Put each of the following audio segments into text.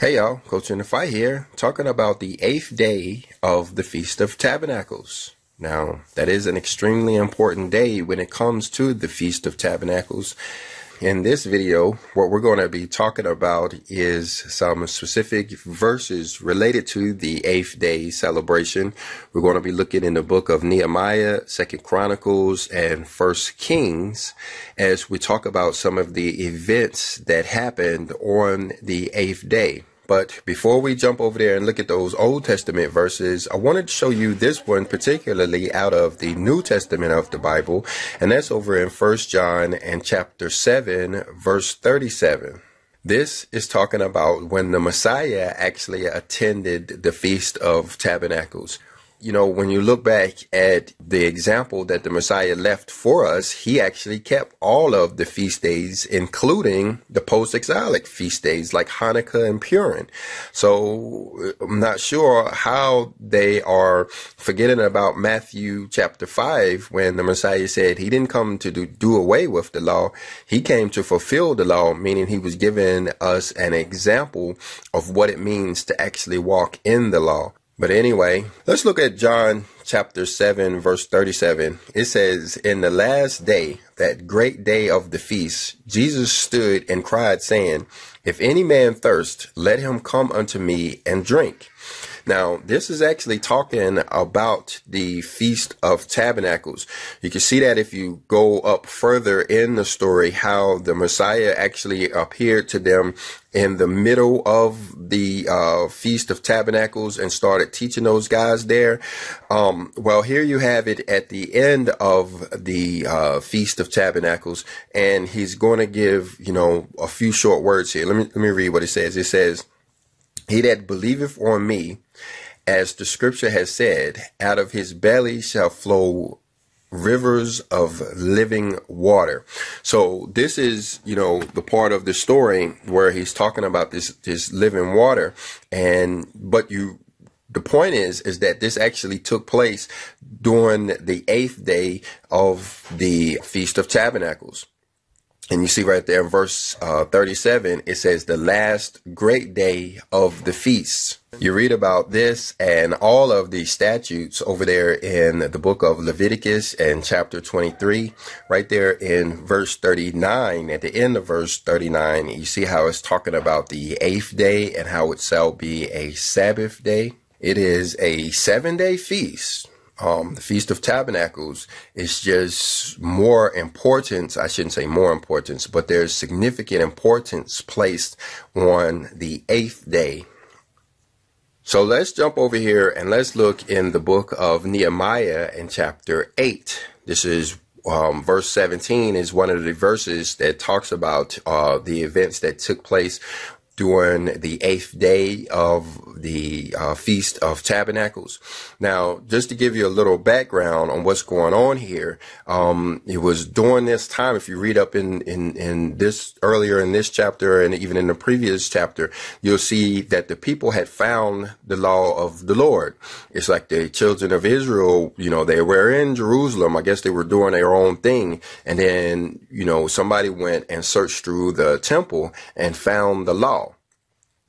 Hey y'all, Coach Fight here, talking about the eighth day of the Feast of Tabernacles. Now, that is an extremely important day when it comes to the Feast of Tabernacles. In this video, what we're going to be talking about is some specific verses related to the eighth day celebration. We're going to be looking in the book of Nehemiah, Second Chronicles, and First Kings as we talk about some of the events that happened on the eighth day. But before we jump over there and look at those Old Testament verses, I wanted to show you this one particularly out of the New Testament of the Bible, and that's over in First John and chapter 7, verse 37. This is talking about when the Messiah actually attended the Feast of Tabernacles you know, when you look back at the example that the Messiah left for us, he actually kept all of the feast days, including the post-exilic feast days like Hanukkah and Purim. So I'm not sure how they are forgetting about Matthew chapter 5 when the Messiah said he didn't come to do, do away with the law. He came to fulfill the law, meaning he was giving us an example of what it means to actually walk in the law. But anyway, let's look at John chapter 7, verse 37. It says, In the last day, that great day of the feast, Jesus stood and cried, saying, If any man thirst, let him come unto me and drink. Now, this is actually talking about the Feast of Tabernacles. You can see that if you go up further in the story, how the Messiah actually appeared to them in the middle of the uh, Feast of Tabernacles and started teaching those guys there. Um, well, here you have it at the end of the uh, Feast of Tabernacles, and he's going to give, you know, a few short words here. Let me let me read what it says. It says, "He that believeth on me." as the scripture has said, out of his belly shall flow rivers of living water. So this is, you know, the part of the story where he's talking about this, this living water. And, but you, the point is, is that this actually took place during the eighth day of the Feast of Tabernacles. And you see right there in verse uh, 37, it says, the last great day of the feast. You read about this and all of the statutes over there in the book of Leviticus and chapter 23, right there in verse 39, at the end of verse 39, you see how it's talking about the eighth day and how it shall be a Sabbath day. It is a seven day feast um, the Feast of Tabernacles is just more importance. I shouldn't say more importance, but there's significant importance placed on the eighth day. So let's jump over here and let's look in the book of Nehemiah in chapter 8. This is um, verse 17 is one of the verses that talks about uh, the events that took place during the eighth day of the uh, Feast of Tabernacles. Now, just to give you a little background on what's going on here, um, it was during this time, if you read up in, in, in this earlier in this chapter and even in the previous chapter, you'll see that the people had found the law of the Lord. It's like the children of Israel, you know, they were in Jerusalem. I guess they were doing their own thing. And then, you know, somebody went and searched through the temple and found the law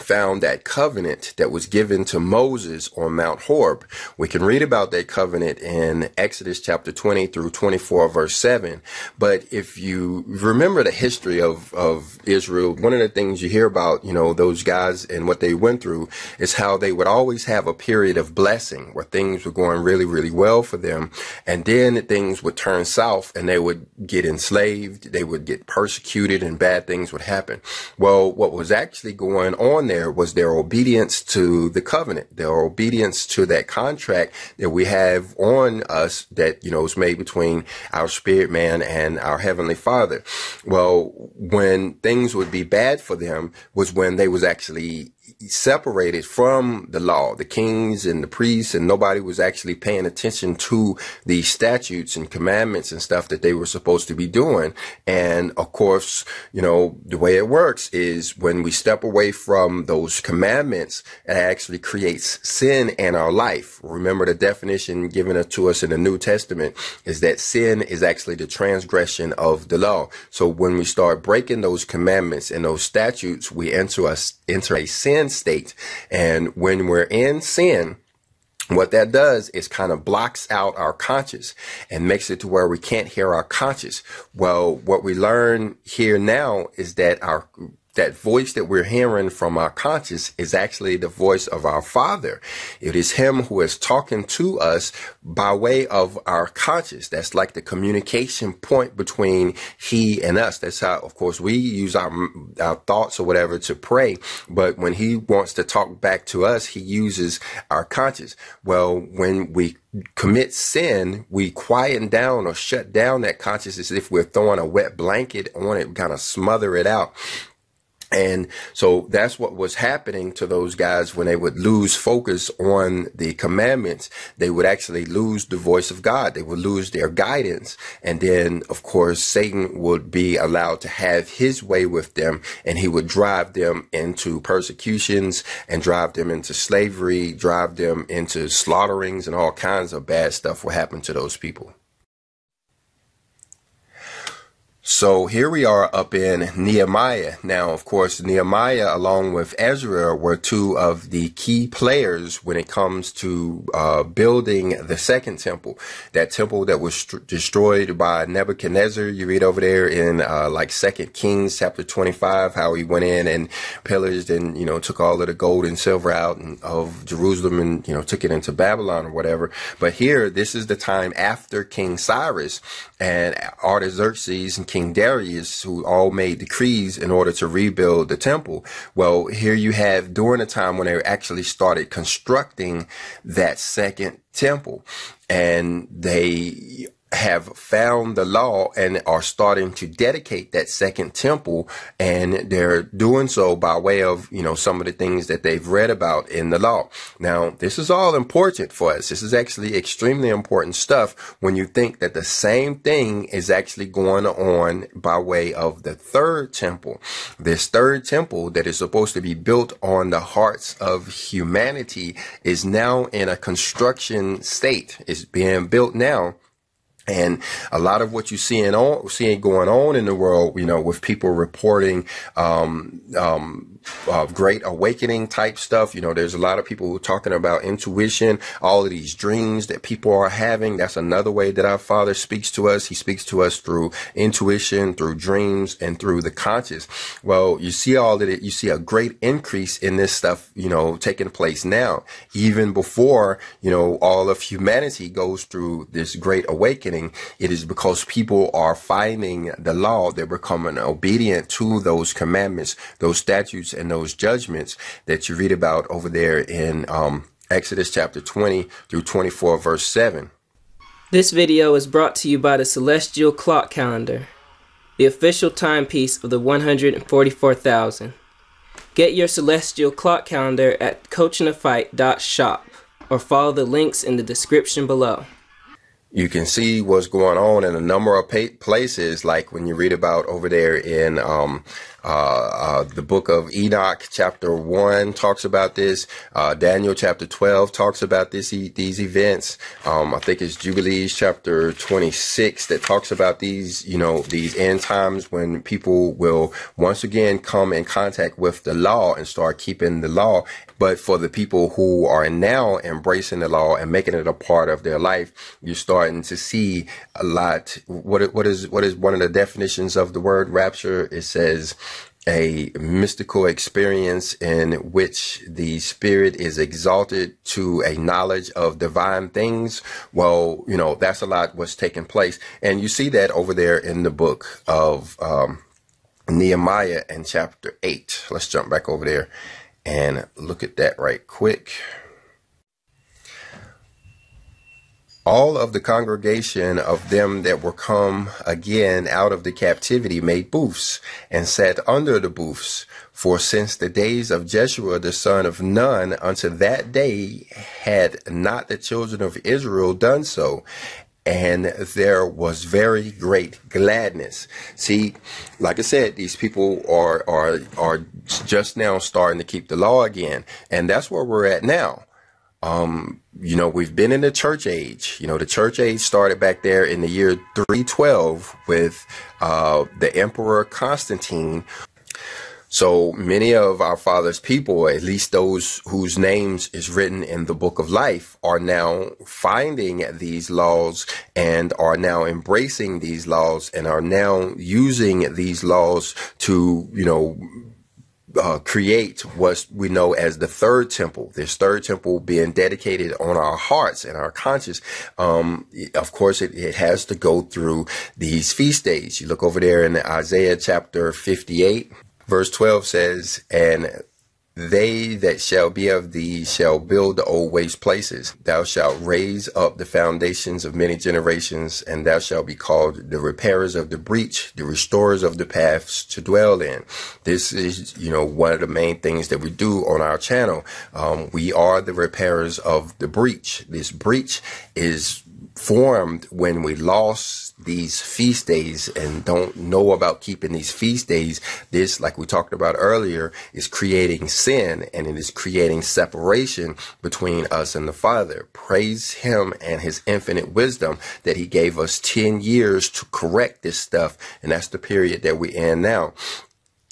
found that covenant that was given to Moses on Mount Horeb. We can read about that covenant in Exodus chapter 20 through 24 verse 7. But if you remember the history of, of Israel, one of the things you hear about, you know, those guys and what they went through is how they would always have a period of blessing where things were going really, really well for them. And then things would turn south and they would get enslaved. They would get persecuted and bad things would happen. Well, what was actually going on there was their obedience to the covenant, their obedience to that contract that we have on us that, you know, is made between our spirit man and our heavenly father. Well, when things would be bad for them was when they was actually separated from the law, the kings and the priests, and nobody was actually paying attention to the statutes and commandments and stuff that they were supposed to be doing. And of course, you know, the way it works is when we step away from those commandments, it actually creates sin in our life. Remember the definition given to us in the New Testament is that sin is actually the transgression of the law. So when we start breaking those commandments and those statutes, we enter a, enter a sin state. And when we're in sin, what that does is kind of blocks out our conscious and makes it to where we can't hear our conscious. Well, what we learn here now is that our that voice that we're hearing from our conscience is actually the voice of our Father. It is Him who is talking to us by way of our conscience. That's like the communication point between He and us. That's how, of course, we use our, our thoughts or whatever to pray. But when He wants to talk back to us, He uses our conscience. Well, when we commit sin, we quieten down or shut down that consciousness as if we're throwing a wet blanket on it, kind of smother it out. And so that's what was happening to those guys when they would lose focus on the commandments. They would actually lose the voice of God. They would lose their guidance. And then, of course, Satan would be allowed to have his way with them and he would drive them into persecutions and drive them into slavery, drive them into slaughterings and all kinds of bad stuff would happen to those people. So here we are up in Nehemiah. Now, of course, Nehemiah along with Ezra were two of the key players when it comes to uh, building the second temple. That temple that was st- destroyed by Nebuchadnezzar. You read over there in uh, like Second Kings chapter 25, how he went in and pillaged and, you know, took all of the gold and silver out and, of Jerusalem and, you know, took it into Babylon or whatever. But here, this is the time after King Cyrus and Artaxerxes and King King Darius, who all made decrees in order to rebuild the temple. Well, here you have during the time when they actually started constructing that second temple and they have found the law and are starting to dedicate that second temple and they're doing so by way of you know some of the things that they've read about in the law. Now this is all important for us. This is actually extremely important stuff when you think that the same thing is actually going on by way of the third temple. This third temple that is supposed to be built on the hearts of humanity is now in a construction state. It's being built now and a lot of what you seeing on seeing going on in the world, you know, with people reporting um, um, uh, great awakening type stuff. You know, there's a lot of people talking about intuition, all of these dreams that people are having. That's another way that our Father speaks to us. He speaks to us through intuition, through dreams, and through the conscious. Well, you see all of it. You see a great increase in this stuff, you know, taking place now, even before, you know, all of humanity goes through this great awakening. It is because people are finding the law. They're becoming obedient to those commandments, those statutes and those judgments that you read about over there in um, Exodus chapter 20 through 24, verse 7. This video is brought to you by the Celestial Clock Calendar, the official timepiece of the 144,000. Get your Celestial Clock Calendar at coachinthefight.shop or follow the links in the description below you can see what's going on in a number of places, like when you read about over there in um, uh, uh, the book of Enoch, chapter one, talks about this. Uh, Daniel, chapter twelve, talks about this these events. Um, I think it's Jubilees, chapter twenty six, that talks about these, you know, these end times when people will once again come in contact with the law and start keeping the law. But for the people who are now embracing the law and making it a part of their life, you're starting to see a lot. What what is what is one of the definitions of the word rapture? It says a mystical experience in which the spirit is exalted to a knowledge of divine things. Well, you know, that's a lot what's taking place. And you see that over there in the book of um, Nehemiah in chapter 8. Let's jump back over there and look at that right quick. All of the congregation of them that were come again out of the captivity made booths and sat under the booths. For since the days of Jeshua the son of Nun unto that day had not the children of Israel done so. And there was very great gladness. See, like I said, these people are are are just now starting to keep the law again, and that's where we're at now. Um, you know, we've been in the church age. You know, the church age started back there in the year 312 with uh, the Emperor Constantine. So many of our father's people, at least those whose names is written in the book of life, are now finding these laws and are now embracing these laws and are now using these laws to, you know, uh, create what we know as the third temple. This third temple being dedicated on our hearts and our conscience. Um, of course, it, it has to go through these feast days. You look over there in Isaiah chapter 58 Verse 12 says, And they that shall be of thee shall build the old waste places. Thou shalt raise up the foundations of many generations, and thou shalt be called the repairers of the breach, the restorers of the paths to dwell in. This is, you know, one of the main things that we do on our channel. Um, we are the repairers of the breach. This breach is formed when we lost these feast days and don't know about keeping these feast days. This, like we talked about earlier, is creating sin and it is creating separation between us and the Father. Praise Him and His infinite wisdom that He gave us 10 years to correct this stuff. And that's the period that we're in now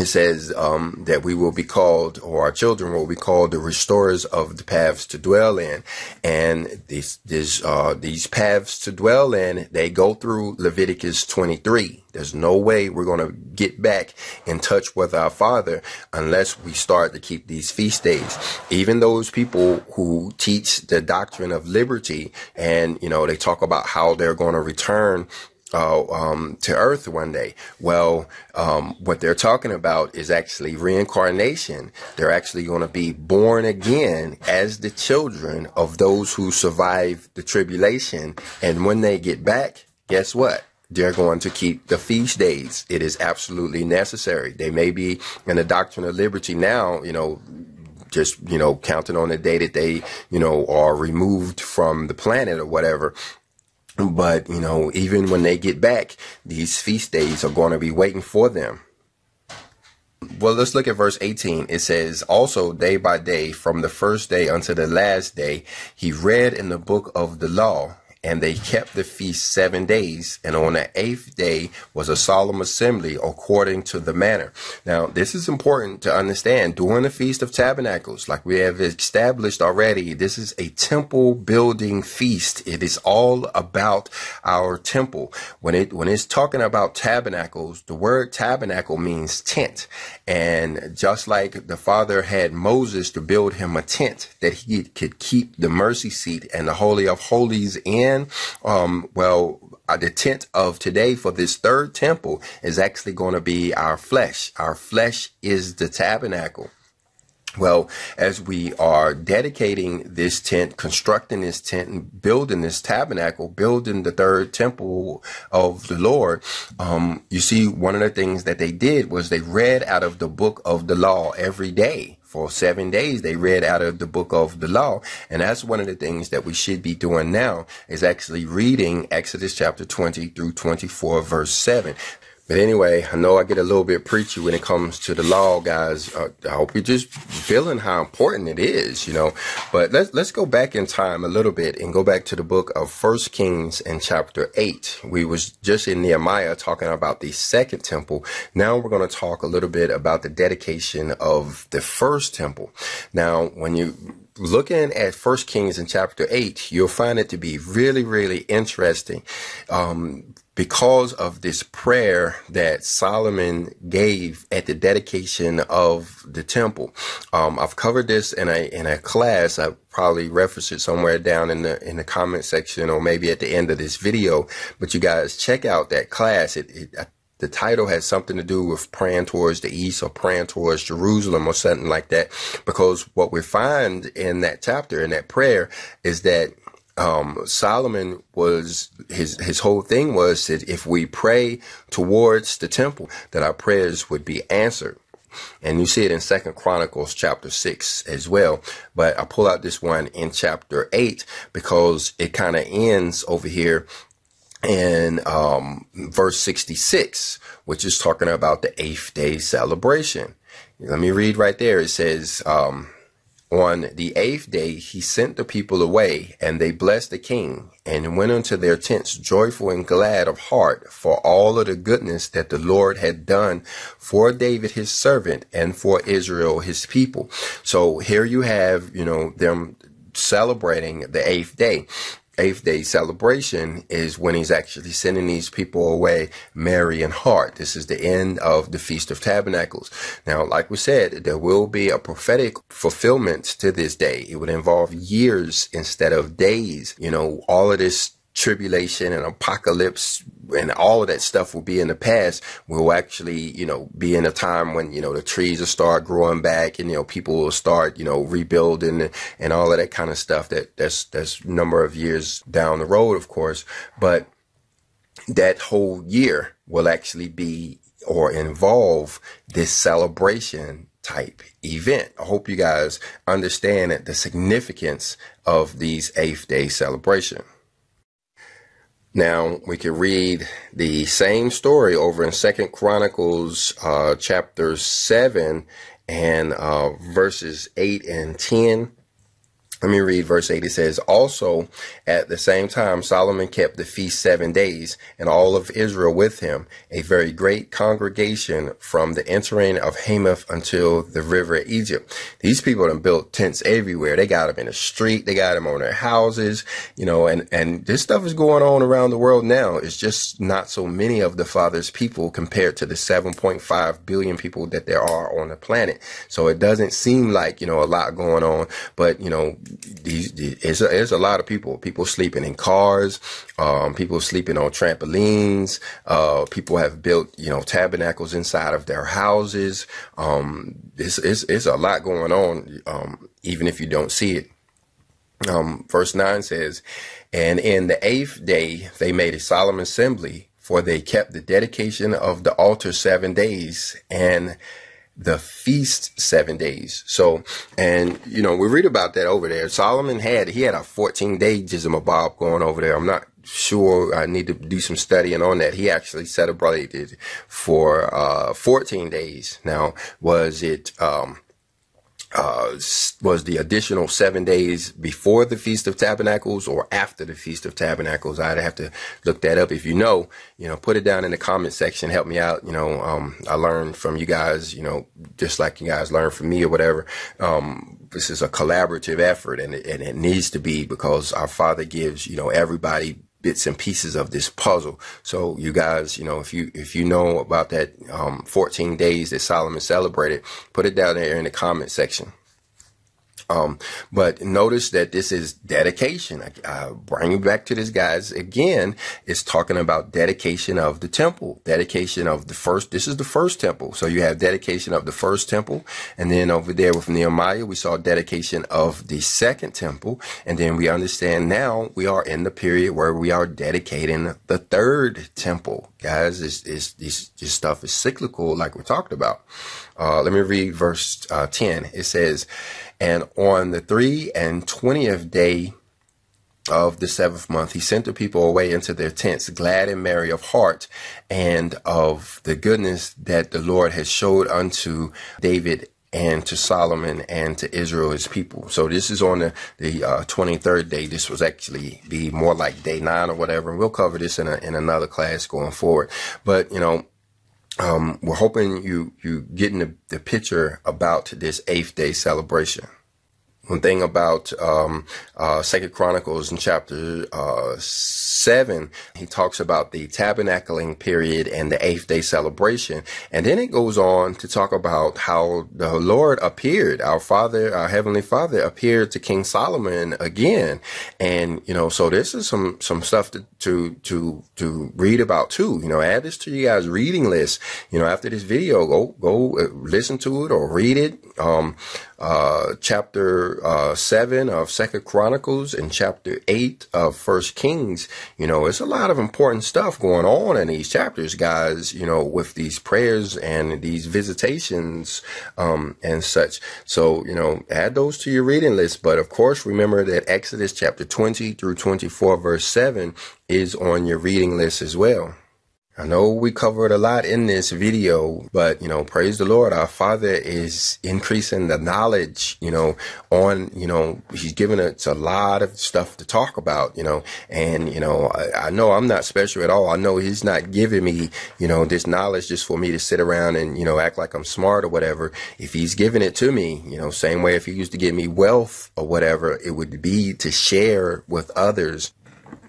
it says um, that we will be called, or our children will be called, the restorers of the paths to dwell in. And these these uh, these paths to dwell in, they go through Leviticus 23. There's no way we're going to get back in touch with our Father unless we start to keep these feast days. Even those people who teach the doctrine of liberty, and you know, they talk about how they're going to return uh, um, to Earth one day. Well, um, what they're talking about is actually reincarnation. They're actually going to be born again as the children of those who survive the tribulation. And when they get back, guess what? They're going to keep the feast days. It is absolutely necessary. They may be in the doctrine of liberty now, you know, just, you know, counting on the day that they, you know, are removed from the planet or whatever. But, you know, even when they get back, these feast days are going to be waiting for them. Well, let's look at verse 18. It says, Also day by day, from the first day unto the last day, he read in the book of the law and they kept the feast seven days. And on the eighth day was a solemn assembly according to the manner. Now, this is important to understand. During the Feast of Tabernacles, like we have established already, this is a temple building feast. It is all about our temple. When it, when it's talking about tabernacles, the word tabernacle means tent. And just like the Father had Moses to build him a tent that he could keep the mercy seat and the Holy of Holies in um, well, uh, the tent of today for this third temple is actually going to be our flesh. Our flesh is the tabernacle. Well, as we are dedicating this tent, constructing this tent, and building this tabernacle, building the third temple of the Lord, um, you see, one of the things that they did was they read out of the book of the law every day for seven days they read out of the book of the law. And that's one of the things that we should be doing now is actually reading exodus chapter 20 through 24 verse 7 but anyway, I know I get a little bit preachy when it comes to the law, guys. Uh, I hope you're just feeling how important it is, you know. But let's let's go back in time a little bit and go back to the book of First Kings and chapter eight. We was just in Nehemiah talking about the second temple. Now we're going to talk a little bit about the dedication of the first temple. Now, when you looking at First Kings in chapter eight, you'll find it to be really, really interesting. Um, because of this prayer that Solomon gave at the dedication of the temple. Um, I've covered this in a in a class. I probably reference it somewhere down in the in the comment section or maybe at the end of this video. But you guys check out that class. It, it the title has something to do with praying towards the east or praying towards Jerusalem or something like that. Because what we find in that chapter, in that prayer, is that um, Solomon was his his whole thing was that if we pray towards the temple, that our prayers would be answered. And you see it in Second Chronicles chapter six as well. But I pull out this one in chapter eight because it kind of ends over here in um, verse 66, which is talking about the eighth day celebration. Let me read right there. It says, um, on the eighth day, he sent the people away, and they blessed the king, and went unto their tents joyful and glad of heart for all of the goodness that the Lord had done for David his servant and for Israel his people. So here you have, you know, them celebrating the eighth day eighth day celebration is when he's actually sending these people away merry in heart. This is the end of the Feast of Tabernacles. Now, like we said, there will be a prophetic fulfillment to this day. It would involve years instead of days. You know, all of this tribulation and apocalypse and all of that stuff will be in the past We'll actually you know be in a time when you know the trees will start growing back and you know people will start you know rebuilding and all of that kind of stuff that that's that's number of years down the road of course but that whole year will actually be or involve this celebration type event. I hope you guys understand the significance of these eighth day celebration. Now we can read the same story over in Second Chronicles uh, chapter seven and uh, verses eight and ten. Let me read verse 8. It says, Also, at the same time, Solomon kept the feast seven days, and all of Israel with him, a very great congregation from the entering of Hamath until the river Egypt. These people have built tents everywhere. They got them in the street. They got them on their houses, you know, and, and this stuff is going on around the world now. It's just not so many of the Father's people compared to the 7.5 billion people that there are on the planet. So it doesn't seem like, you know, a lot going on, but, you know, these, it's, a, it's a lot of people. People sleeping in cars. Um, people sleeping on trampolines. Uh, people have built, you know, tabernacles inside of their houses. Um, it's, it's, it's a lot going on, um, even if you don't see it. Um, verse 9 says, And in the eighth day they made a solemn assembly, for they kept the dedication of the altar seven days, and the feast seven days. So, and you know, we read about that over there. Solomon had, he had a 14 day Jizma going over there. I'm not sure. I need to do some studying on that. He actually celebrated for, uh, 14 days. Now, was it, um, uh, was the additional seven days before the Feast of Tabernacles or after the Feast of Tabernacles. I'd have to look that up. If you know, you know, put it down in the comment section. Help me out. You know, um, I learned from you guys, you know, just like you guys learned from me or whatever. Um, this is a collaborative effort and it, and it needs to be because our Father gives, you know, everybody bits and pieces of this puzzle. So you guys, you know, if you if you know about that um, 14 days that Solomon celebrated, put it down there in the comment section. Um, but notice that this is dedication. I, I bring you back to this, guys. Again, it's talking about dedication of the temple, dedication of the first. This is the first temple. So you have dedication of the first temple. And then over there with Nehemiah, we saw dedication of the second temple. And then we understand now we are in the period where we are dedicating the third temple. Guys, this, this, this, this stuff is cyclical, like we talked about. Uh, let me read verse uh, 10. It says, And on the three and twentieth day of the seventh month, he sent the people away into their tents, glad and merry of heart, and of the goodness that the Lord has showed unto David and to Solomon and to Israel, his people. So this is on the, the uh, 23rd day. This was actually be more like day nine or whatever. And we'll cover this in, a, in another class going forward. But, you know, um, we're hoping you you getting the, the picture about this eighth day celebration. One thing about um, uh, Second Chronicles in chapter uh, seven, he talks about the tabernacling period and the eighth day celebration, and then it goes on to talk about how the Lord appeared, our Father, our Heavenly Father, appeared to King Solomon again, and you know, so this is some some stuff to to to to read about too. You know, add this to you guys' reading list. You know, after this video, go go uh, listen to it or read it. Um, uh, chapter uh, seven of Second Chronicles and chapter eight of First Kings. You know, it's a lot of important stuff going on in these chapters, guys. You know, with these prayers and these visitations um, and such. So you know, add those to your reading list. But of course, remember that Exodus chapter twenty through twenty four, verse seven, is on your reading list as well. I know we covered a lot in this video, but you know, praise the Lord, our Father is increasing the knowledge, you know, on, you know, He's giving us a lot of stuff to talk about, you know, and, you know, I, I know I'm not special at all. I know He's not giving me, you know, this knowledge just for me to sit around and, you know, act like I'm smart or whatever. If He's giving it to me, you know, same way if He used to give me wealth or whatever, it would be to share with others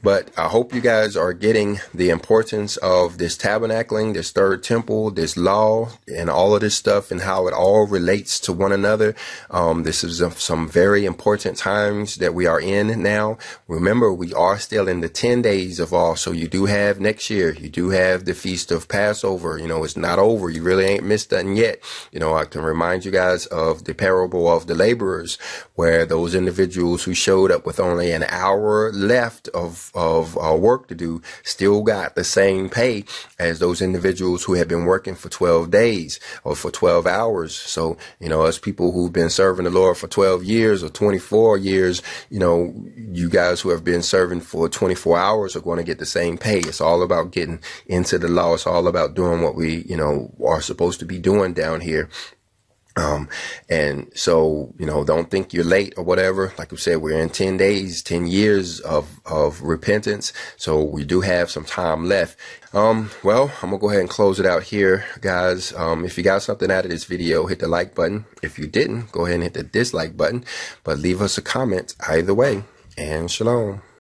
but I hope you guys are getting the importance of this tabernacling, this third temple, this law, and awe of this stuff and how it all relates to one another. Um, this is some very important times that we are in now. Remember, we are still in the 10 days of all. So you do have next year, you do have the feast of Passover. You know, it's not over. You really ain't missed nothing yet. You know, I can remind you guys of the parable of the laborers where those individuals who showed up with only an hour left of of uh, work to do still got the same pay as those individuals who have been working for 12 days or for 12 hours. So, you know, as people who've been serving the Lord for 12 years or 24 years, you know, you guys who have been serving for 24 hours are going to get the same pay. It's all about getting into the law. It's all about doing what we, you know, are supposed to be doing down here um, and so, you know, don't think you're late or whatever. Like we said, we're in 10 days, 10 years of, of repentance. So we do have some time left. Um, well, I'm gonna go ahead and close it out here, guys. Um, if you got something out of this video, hit the like button. If you didn't, go ahead and hit the dislike button, but leave us a comment either way and shalom.